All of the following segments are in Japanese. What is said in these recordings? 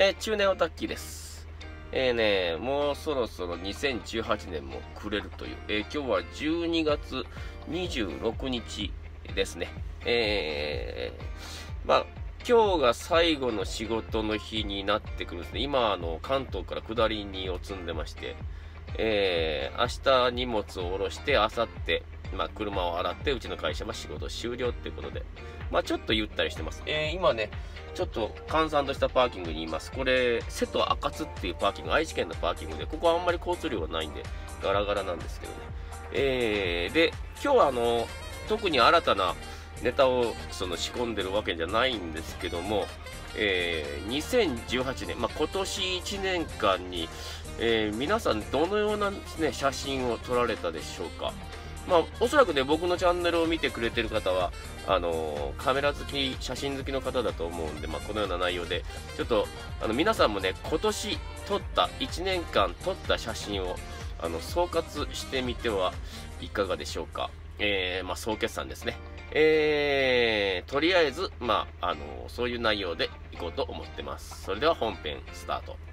えー、中年オタッキーです。えーね、もうそろそろ2018年もくれるという、えー、今日は12月26日ですね。えー、まあ、今日が最後の仕事の日になってくるんですね。今、あの、関東から下り荷を積んでまして、えー、明日荷物を下ろして、明後日、まあ、車を洗って、うちの会社は仕事終了っていうことで、まあ、ちょっとゆったりしてます。えー、今ね、ちょっと閑散としたパーキングにいます。これ、瀬戸赤津っていうパーキング、愛知県のパーキングで、ここはあんまり交通量がないんで、ガラガラなんですけどね。えー、で、今日はあの、特に新たなネタをその仕込んでるわけじゃないんですけども、えー、2018年、まあ、今年1年間に、えー、皆さんどのような、ね、写真を撮られたでしょうか。まあ、おそらくね、僕のチャンネルを見てくれてる方は、あの、カメラ好き、写真好きの方だと思うんで、まあ、このような内容で、ちょっと、あの、皆さんもね、今年撮った、1年間撮った写真を、あの、総括してみてはいかがでしょうか。えー、まあ、総決算ですね。えー、とりあえず、まあ、あの、そういう内容でいこうと思ってます。それでは本編スタート。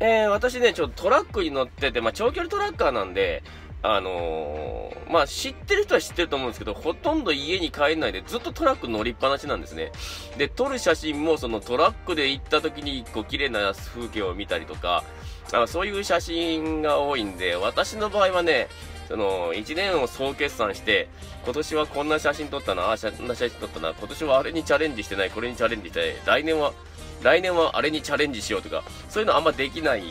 えー、私ね、ちょっとトラックに乗ってて、まあ、長距離トラッカーなんで、あのー、まあ、知ってる人は知ってると思うんですけど、ほとんど家に帰んないでずっとトラック乗りっぱなしなんですね。で、撮る写真もそのトラックで行った時にこう綺麗な風景を見たりとか、あそういう写真が多いんで、私の場合はね、その、1年を総決算して、今年はこんな写真撮ったな、ああ、こんな写真撮ったな、今年はあれにチャレンジしてない、これにチャレンジしてない、来年は来年はあれにチャレンジしようとか、そういうのあんまできない、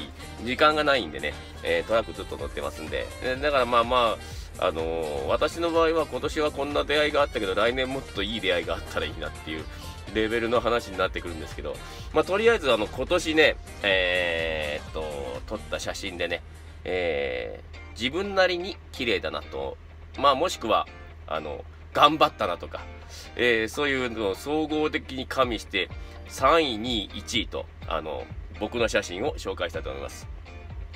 時間がないんでね、えー、トラックずっと乗ってますんで、だからまあまあ、あのー、私の場合は今年はこんな出会いがあったけど、来年もっといい出会いがあったらいいなっていうレベルの話になってくるんですけど、まあとりあえずあの、今年ね、えー、っと、撮った写真でね、えー、自分なりに綺麗だなと、まあもしくは、あの、頑張ったなとか、えー、そういうのを総合的に加味して、3位、2位、1位と、あの、僕の写真を紹介したいと思います。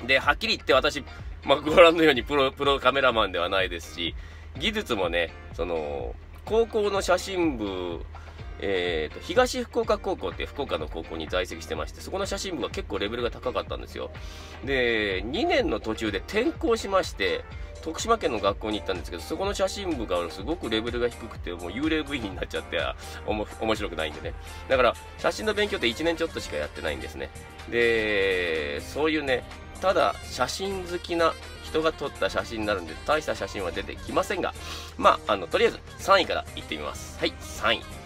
で、はっきり言って私、まあ、ご覧のようにプロ、プロカメラマンではないですし、技術もね、その、高校の写真部えーと、東福岡高校って福岡の高校に在籍してましてそこの写真部が結構レベルが高かったんですよで2年の途中で転校しまして徳島県の学校に行ったんですけどそこの写真部がすごくレベルが低くてもう幽霊部員になっちゃっておも面白くないんでね。だから写真の勉強って1年ちょっとしかやってないんですね。でそういうねただ写真好きな人が撮った写真になるんで大した写真は出てきませんがまああのとりあえず3位からいってみます。はい3位。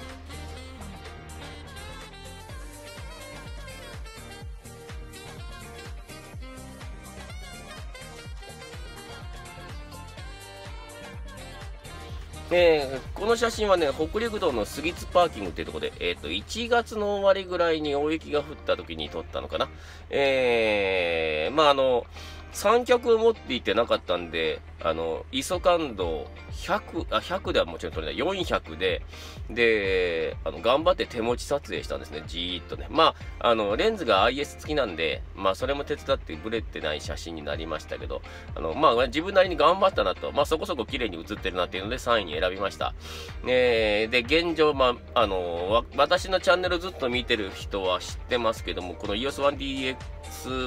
えー、この写真はね、北陸道の杉津パーキングっていうところで、えっ、ー、と、1月の終わりぐらいに大雪が降った時に撮ったのかな。えー、まあ、あの、三脚を持っていてなかったんで、あの、ISO 感度100、あ、100ではもちろん撮れない。400で、で、あの、頑張って手持ち撮影したんですね。じーっとね。まあ、あの、レンズが IS 付きなんで、まあ、それも手伝ってブレてない写真になりましたけど、あの、まあ、自分なりに頑張ったなと、まあ、そこそこ綺麗に写ってるなっていうので3位に選びました。えー、で、現状、まあ、あの、私のチャンネルずっと見てる人は知ってますけども、この EOS1DX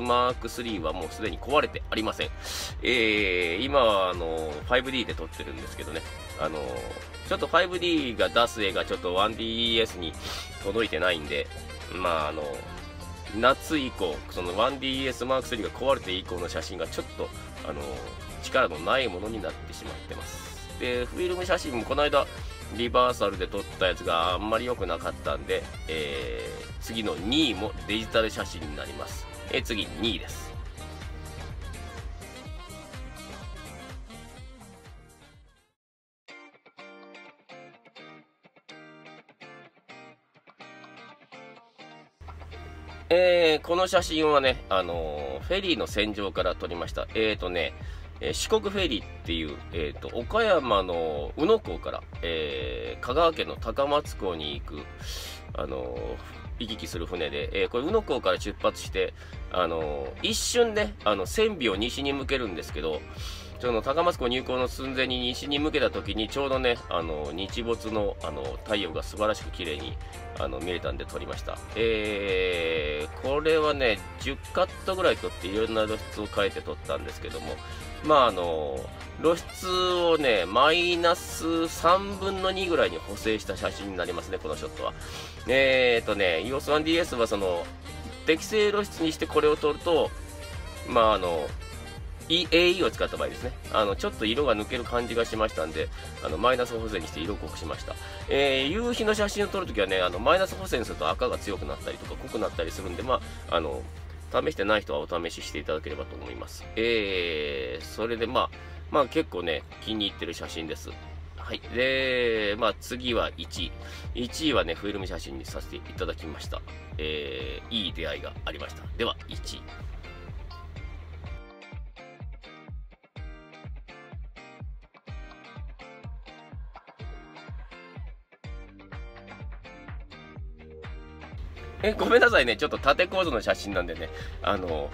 Mark III はもうすでに壊れてありません。えー、今は、あの、5D で撮ってるんですけどね、あの、ちょっと 5D が出す絵がちょっと 1DS に届いてないんで、まあ、あの、夏以降、その 1DS Mark III が壊れて以降の写真がちょっと、あの、力のないものになってしまってます。で、フィルム写真もこの間、リバーサルで撮ったやつがあんまり良くなかったんで、えー、次の2位もデジタル写真になります。え、次2位です。えー、この写真はね、あのー、フェリーの戦場から撮りました。えーとね、え四国フェリーっていう、えーと、岡山の宇野港から、えー、香川県の高松港に行く、あの行き来する船で、えー、これ、宇野港から出発して、あの、一瞬ね、あの、船尾を西に向けるんですけど、その高松港入港の寸前に西に向けた時にちょうどねあの日没のあの太陽が素晴らしく綺麗にあの見れたんで撮りました。えー、これはね10カットぐらい撮っていろんな露出を変えて撮ったんですけどもまああの露出をねマイナス3分の2ぐらいに補正した写真になりますねこのショットは。えーとね EOS1DS はその適正露出にしてこれを撮るとまああの EAE を使った場合ですね。あの、ちょっと色が抜ける感じがしましたんで、あの、マイナス補正にして色濃くしました。えー、夕日の写真を撮るときはね、あの、マイナス補正にすると赤が強くなったりとか濃くなったりするんで、まあ、あの、試してない人はお試ししていただければと思います。えー、それでまあ、まあ結構ね、気に入ってる写真です。はい。で、まあ次は1位。1位はね、フィルム写真にさせていただきました。えー、いい出会いがありました。では、1位。え、ごめんなさいね。ちょっと縦構造の写真なんでね、あの、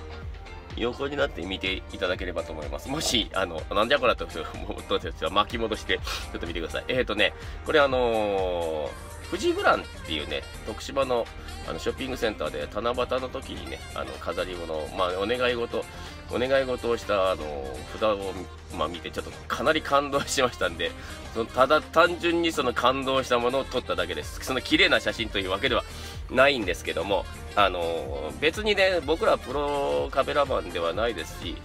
横になって見ていただければと思います。もし、あの、なんじゃこらと、もう、巻き戻して、ちょっと見てください。えっ、ー、とね、これあのー富士グランっていうね、徳島のあのショッピングセンターで七夕の時にね、あの飾り物、まあ、お願い事、お願い事をしたあの札を、まあ、見て、ちょっとかなり感動しましたんで、そのただ単純にその感動したものを撮っただけです。その綺麗な写真というわけではないんですけども、あの別にね、僕らプロカメラマンではないですし、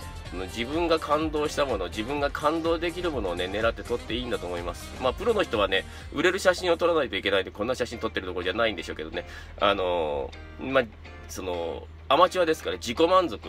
自分が感動したもの、自分が感動できるものをね、狙って撮っていいんだと思います。まあ、プロの人はね、売れる写真を撮らないといけないんで、こんな写真撮ってるところじゃないんでしょうけどね。あの、まあ、その、アマチュアですから自己満足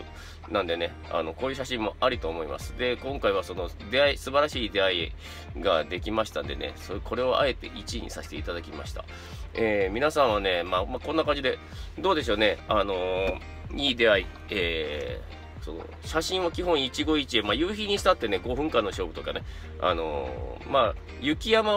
なんでね、あの、こういう写真もありと思います。で、今回はその出会い、素晴らしい出会いができましたんでね、それこれをあえて1位にさせていただきました。えー、皆さんはね、まあ、まあ、こんな感じで、どうでしょうね、あのー、いい出会い、えー、その写真は基本一期一会、まあ、夕日にしたってね、5分間の勝負とかね、あのー、まあ、雪山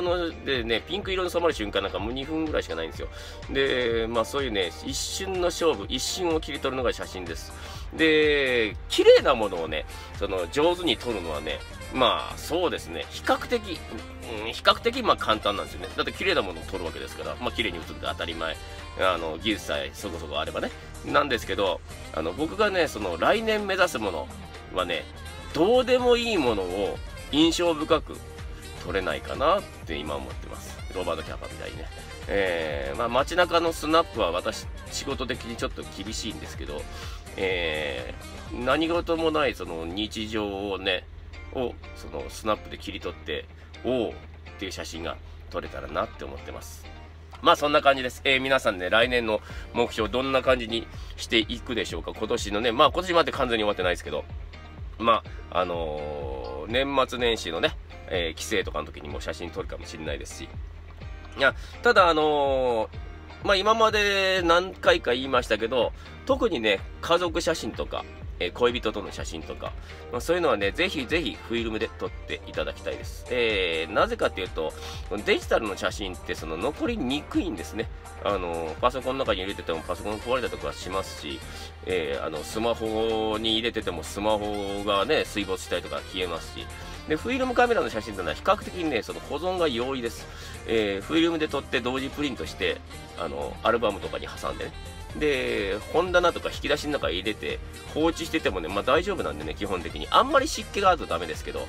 のでね、ピンク色に染まる瞬間なんかもう2分ぐらいしかないんですよ。で、まあそういうね、一瞬の勝負、一瞬を切り取るのが写真です。で、綺麗なものをね、その上手に撮るのはね、まあそうですね、比較的、うん、比較的まあ簡単なんですよね。だって綺麗なものを撮るわけですから、まあ綺麗に映って当たり前。あの、技術さえそこそこあればね。なんですけど、あの、僕がね、その来年目指すものはね、どうでもいいものを印象深く撮れないかなって今思ってます。ロバート・キャパみたいにね。えー、まあ街中のスナップは私、仕事的にちょっと厳しいんですけど、えー、何事もないその日常をね、をそのスナップで切り取って、おおっていう写真が撮れたらなって思ってます。まあそんな感じです。えー、皆さんね、来年の目標どんな感じにしていくでしょうか？今年のね、まあ今年まで完全に終わってないですけど、まあ、あのー、年末年始のね、えー、帰省とかの時にも写真撮るかもしれないですし。いや、ただあのー、まあ今まで何回か言いましたけど、特にね、家族写真とか、えー、恋人との写真とか、まあ、そういうのはね、ぜひぜひフィルムで撮っていただきたいです。えー、なぜかっていうと、デジタルの写真ってその残りにくいんですね。あの、パソコンの中に入れててもパソコン壊れたとかしますし、えー、あの、スマホに入れててもスマホがね、水没したりとか消えますし、で、フィルムカメラの写真というのは比較的にね、その保存が容易です。えー、フィルムで撮って同時プリントして、あの、アルバムとかに挟んでね、で、本棚とか引き出しの中に入れて放置しててもね、まあ大丈夫なんでね、基本的に。あんまり湿気があるとダメですけど。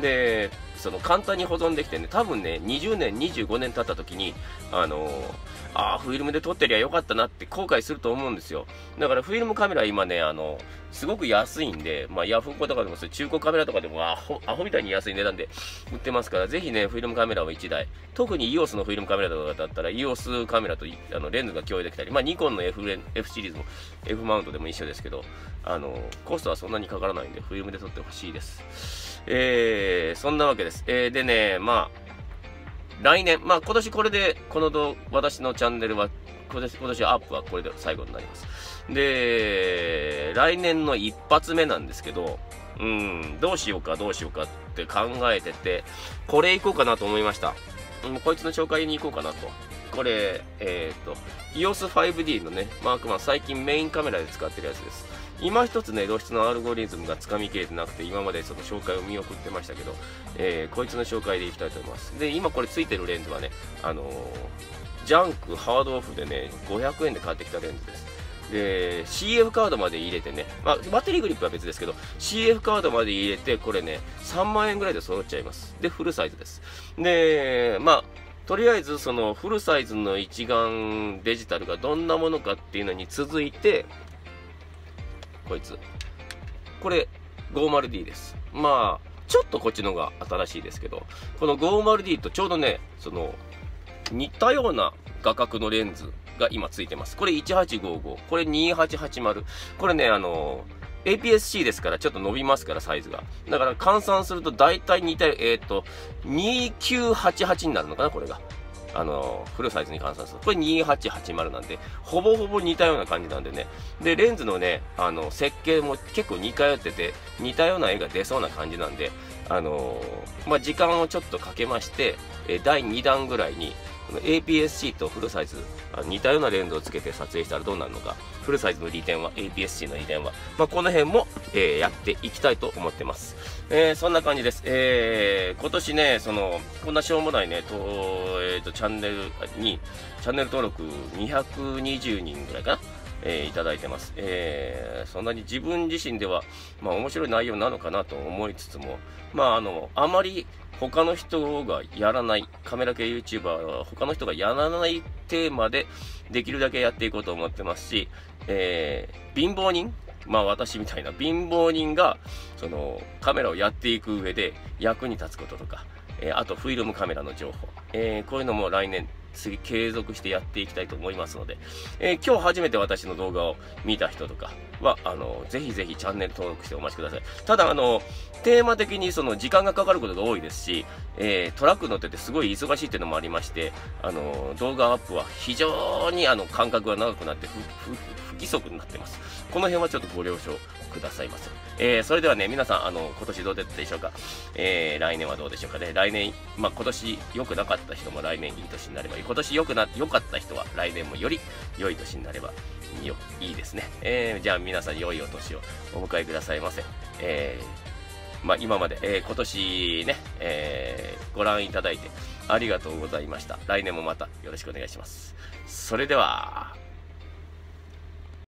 で、その簡単に保存できてね、多分ね、20年、25年経った時に、あのー、ああ、フィルムで撮ってりゃよかったなって後悔すると思うんですよ。だからフィルムカメラ今ね、あの、すごく安いんで、まあヤフーコとかでもそう中古カメラとかでもアホ、アホみたいに安い値段で売ってますから、ぜひね、フィルムカメラを1台、特に EOS のフィルムカメラとかだったら、EOS カメラとあのレンズが共有できたり、まあニコンの F, F シリーズも F マウントでも一緒ですけど、あの、コストはそんなにかからないんで、フィルムで撮ってほしいです。えー、そんなわけです。えー、でね、まあ、来年、まあ今年これで、この動私のチャンネルは、今年、今年アップはこれで最後になります。で、来年の一発目なんですけど、うん、どうしようかどうしようかって考えてて、これ行こうかなと思いました。うん、こいつの紹介に行こうかなと。これ、えっ、ー、と、EOS5D のね、マークマン、最近メインカメラで使ってるやつです。今一つね、露出のアルゴリズムがつかみきれてなくて、今までその紹介を見送ってましたけど、えー、こいつの紹介でいきたいと思います。で、今これついてるレンズはね、あのー、ジャンクハードオフでね、500円で買ってきたレンズです。で、CF カードまで入れてね、まあ、バッテリーグリップは別ですけど、CF カードまで入れて、これね、3万円ぐらいで揃っちゃいます。で、フルサイズです。で、まあ、とりあえずそのフルサイズの一眼デジタルがどんなものかっていうのに続いて、こいつ。これ、50D です。まあ、ちょっとこっちの方が新しいですけど、この 50D とちょうどね、その、似たような画角のレンズが今ついてます。これ1855、これ2880。これね、あの、APS-C ですからちょっと伸びますからサイズが。だから換算すると大体似た、えっ、ー、と、2988になるのかな、これが。あの、フルサイズに換算すると。これ2880なんで、ほぼほぼ似たような感じなんでね。で、レンズのね、あの、設計も結構似通ってて、似たような絵が出そうな感じなんで、あのまあ、時間をちょっとかけまして、え第2弾ぐらいに、APS-C とフルサイズ、似たようなレンズをつけて撮影したらどうなるのか、フルサイズの利点は、APS-C の利点は、まあ、この辺も、えー、やっていきたいと思ってます。えー、そんな感じです。えー、今年ね、その、こんなしょうもないね、と、えっ、ー、と、チャンネルに、チャンネル登録220人ぐらいかな？えー、いただいてます。えー、そんなに自分自身では、まあ面白い内容なのかなと思いつつも、まああの、あまり他の人がやらない、カメラ系 YouTuber は他の人がやらないテーマでできるだけやっていこうと思ってますし、えー、貧乏人まあ私みたいな貧乏人が、その、カメラをやっていく上で役に立つこととか、えー、あとフィルムカメラの情報、えー、こういうのも来年次継続してやっていきたいと思いますので、えー、今日初めて私の動画を見た人とかは、あの、ぜひぜひチャンネル登録してお待ちください。ただ、あの、テーマ的にその時間がかかることが多いですし、えー、トラック乗っててすごい忙しいっていうのもありまして、あの、動画アップは非常にあの、間隔が長くなって不、不、不規則になってます。この辺はちょっとご了承くださいませ。えー、それではね、皆さん、あの、今年どうだったでしょうか？えー、来年はどうでしょうかね？来年、まあ、今年良くなかった人も来年いい年になればいい。今年良くな、良かった人は来年もより良い年になればよいいですね。えー、じゃあ皆さん良いお年をお迎えくださいませ。えー、まあ、今まで、えー、今年ね、えー、ご覧いただいてありがとうございました。来年もまたよろしくお願いします。それでは、